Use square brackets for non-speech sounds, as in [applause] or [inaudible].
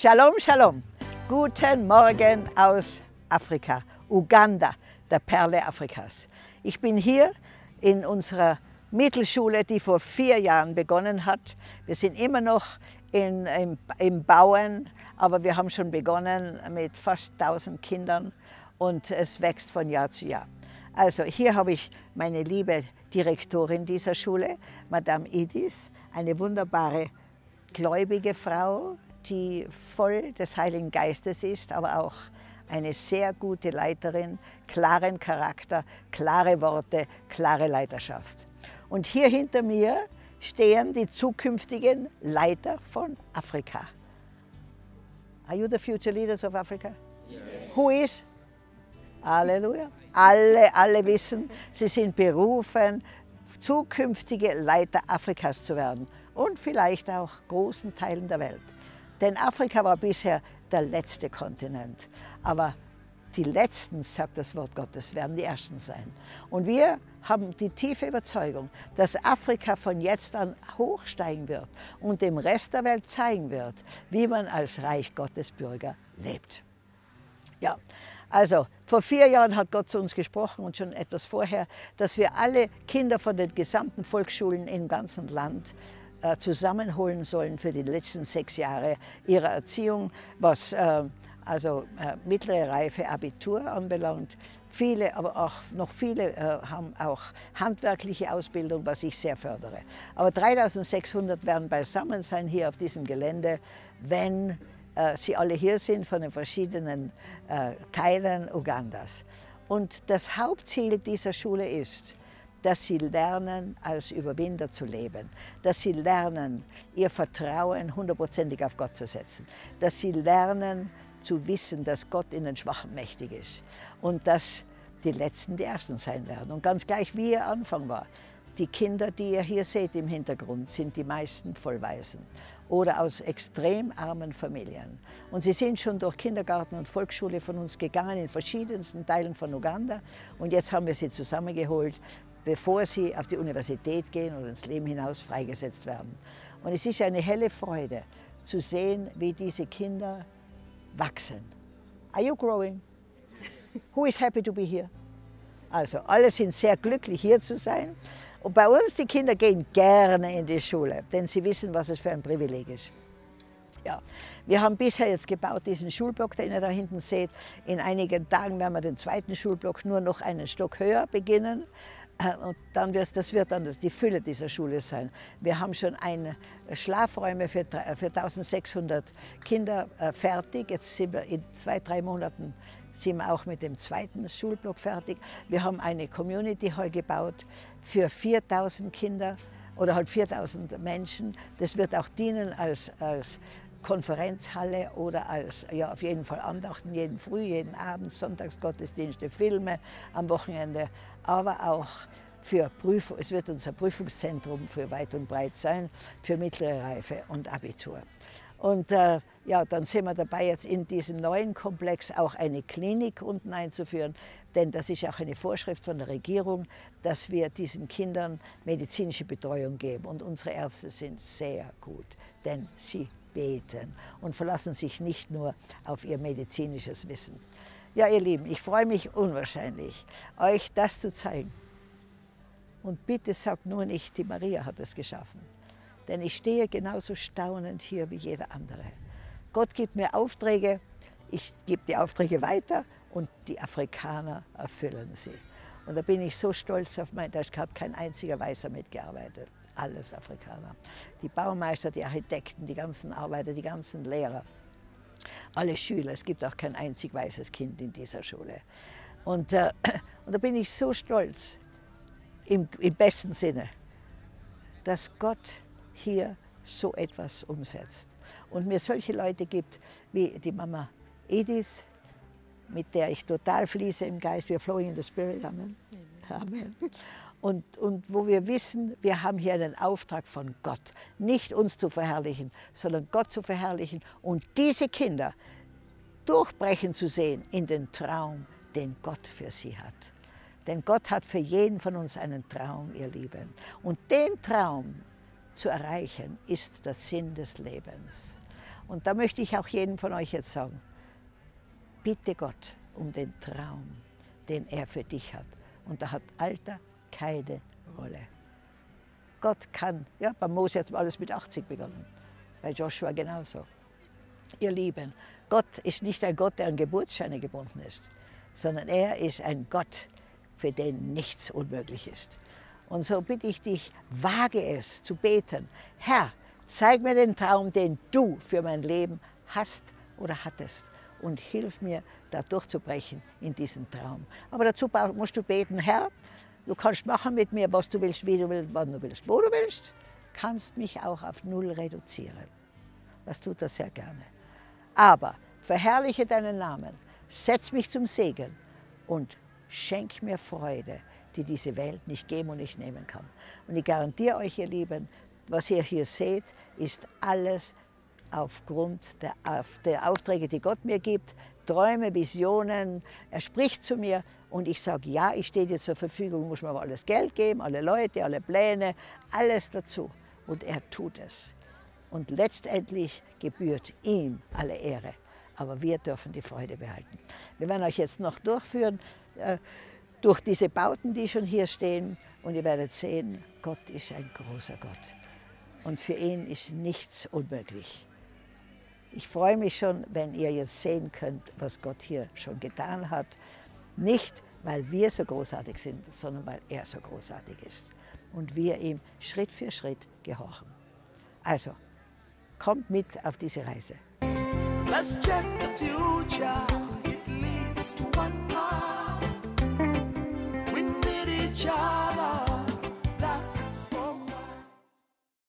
Shalom, Shalom. Guten Morgen aus Afrika, Uganda, der Perle Afrikas. Ich bin hier in unserer Mittelschule, die vor vier Jahren begonnen hat. Wir sind immer noch in, im, im Bauen, aber wir haben schon begonnen mit fast 1000 Kindern und es wächst von Jahr zu Jahr. Also hier habe ich meine liebe Direktorin dieser Schule, Madame Edith, eine wunderbare gläubige Frau, die voll des Heiligen Geistes ist, aber auch eine sehr gute Leiterin, klaren Charakter, klare Worte, klare Leiterschaft. Und hier hinter mir stehen die zukünftigen Leiter von Afrika. Are you the future leaders of Africa? Yes. Who is? Halleluja. Alle, alle wissen, sie sind berufen, zukünftige Leiter Afrikas zu werden und vielleicht auch großen Teilen der Welt. Denn Afrika war bisher der letzte Kontinent. Aber die Letzten, sagt das Wort Gottes, werden die Ersten sein. Und wir haben die tiefe Überzeugung, dass Afrika von jetzt an hochsteigen wird und dem Rest der Welt zeigen wird, wie man als Reich Gottes Bürger lebt. Ja, also vor vier Jahren hat Gott zu uns gesprochen und schon etwas vorher, dass wir alle Kinder von den gesamten Volksschulen im ganzen Land zusammenholen sollen für die letzten sechs Jahre ihrer Erziehung, was äh, also äh, mittlere Reife, Abitur anbelangt. Viele, aber auch noch viele äh, haben auch handwerkliche Ausbildung, was ich sehr fördere. Aber 3600 werden beisammen sein hier auf diesem Gelände, wenn äh, sie alle hier sind von den verschiedenen äh, Teilen Ugandas. Und das Hauptziel dieser Schule ist, dass sie lernen, als Überwinder zu leben, dass sie lernen, ihr Vertrauen hundertprozentig auf Gott zu setzen, dass sie lernen zu wissen, dass Gott in den Schwachen mächtig ist und dass die Letzten die Ersten sein werden. Und ganz gleich, wie ihr Anfang war, die Kinder, die ihr hier seht im Hintergrund, sind die meisten Vollweisen oder aus extrem armen Familien. Und sie sind schon durch Kindergarten und Volksschule von uns gegangen in verschiedensten Teilen von Uganda. Und jetzt haben wir sie zusammengeholt, bevor sie auf die Universität gehen oder ins Leben hinaus freigesetzt werden. Und es ist eine helle Freude zu sehen, wie diese Kinder wachsen. Are you growing? Who is happy to be here? Also, alle sind sehr glücklich, hier zu sein. Und bei uns, die Kinder gehen gerne in die Schule, denn sie wissen, was es für ein Privileg ist. Ja, wir haben bisher jetzt gebaut diesen Schulblock, den ihr da hinten seht. In einigen Tagen werden wir den zweiten Schulblock nur noch einen Stock höher beginnen. Äh, und dann wird, das wird dann die Fülle dieser Schule sein. Wir haben schon eine Schlafräume für, für 1600 Kinder äh, fertig. Jetzt sind wir in zwei, drei Monaten sind wir auch mit dem zweiten Schulblock fertig. Wir haben eine Community Hall gebaut für 4000 Kinder oder halt 4000 Menschen. Das wird auch dienen als, als Konferenzhalle oder als, ja, auf jeden Fall Andachten, jeden Früh, jeden Abend, Sonntagsgottesdienste, Filme am Wochenende, aber auch für Prüfung, es wird unser Prüfungszentrum für weit und breit sein, für mittlere Reife und Abitur. Und äh, ja, dann sind wir dabei, jetzt in diesem neuen Komplex auch eine Klinik unten einzuführen, denn das ist auch eine Vorschrift von der Regierung, dass wir diesen Kindern medizinische Betreuung geben. Und unsere Ärzte sind sehr gut, denn sie beten und verlassen sich nicht nur auf ihr medizinisches Wissen. Ja, ihr Lieben, ich freue mich unwahrscheinlich, euch das zu zeigen. Und bitte sagt nur nicht, die Maria hat es geschaffen. Denn ich stehe genauso staunend hier wie jeder andere. Gott gibt mir Aufträge, ich gebe die Aufträge weiter und die Afrikaner erfüllen sie. Und da bin ich so stolz auf mein, da hat kein einziger Weißer mitgearbeitet. Alles Afrikaner. Die Baumeister, die Architekten, die ganzen Arbeiter, die ganzen Lehrer, alle Schüler. Es gibt auch kein einzig weißes Kind in dieser Schule. Und, äh, [clears throat] und da bin ich so stolz, im, im besten Sinne, dass Gott hier so etwas umsetzt. Und mir solche Leute gibt, wie die Mama Edith, mit der ich total fließe im Geist. Wir flowing in the Spirit. Amen. Amen. Und, und wo wir wissen, wir haben hier einen Auftrag von Gott. Nicht uns zu verherrlichen, sondern Gott zu verherrlichen und diese Kinder durchbrechen zu sehen in den Traum, den Gott für sie hat. Denn Gott hat für jeden von uns einen Traum, ihr Lieben. Und den Traum zu erreichen, ist der Sinn des Lebens. Und da möchte ich auch jedem von euch jetzt sagen, bitte Gott um den Traum, den er für dich hat. Und da hat Alter keine Rolle. Gott kann, ja, bei Mose hat alles mit 80 begonnen, bei Joshua genauso. Ihr Lieben, Gott ist nicht ein Gott, der an Geburtsscheine gebunden ist, sondern er ist ein Gott, für den nichts unmöglich ist. Und so bitte ich dich, wage es zu beten. Herr, zeig mir den Traum, den du für mein Leben hast oder hattest und hilf mir, da durchzubrechen in diesen Traum. Aber dazu musst du beten, Herr, du kannst machen mit mir, was du willst, wie du willst, wann du willst, wo du willst, kannst mich auch auf Null reduzieren. Das tut er sehr gerne. Aber verherrliche deinen Namen, setz mich zum Segen und schenk mir Freude, die diese Welt nicht geben und nicht nehmen kann. Und ich garantiere euch, ihr Lieben, was ihr hier seht, ist alles aufgrund der, der Aufträge, die Gott mir gibt, Träume, Visionen. Er spricht zu mir und ich sage, ja, ich stehe dir zur Verfügung, muss mir aber alles Geld geben, alle Leute, alle Pläne, alles dazu. Und er tut es. Und letztendlich gebührt ihm alle Ehre. Aber wir dürfen die Freude behalten. Wir werden euch jetzt noch durchführen äh, durch diese Bauten, die schon hier stehen. Und ihr werdet sehen, Gott ist ein großer Gott. Und für ihn ist nichts unmöglich. Ich freue mich schon, wenn ihr jetzt sehen könnt, was Gott hier schon getan hat. Nicht, weil wir so großartig sind, sondern weil er so großartig ist. Und wir ihm Schritt für Schritt gehorchen. Also, kommt mit auf diese Reise. Let's check the future. It leads to one path. We need each other.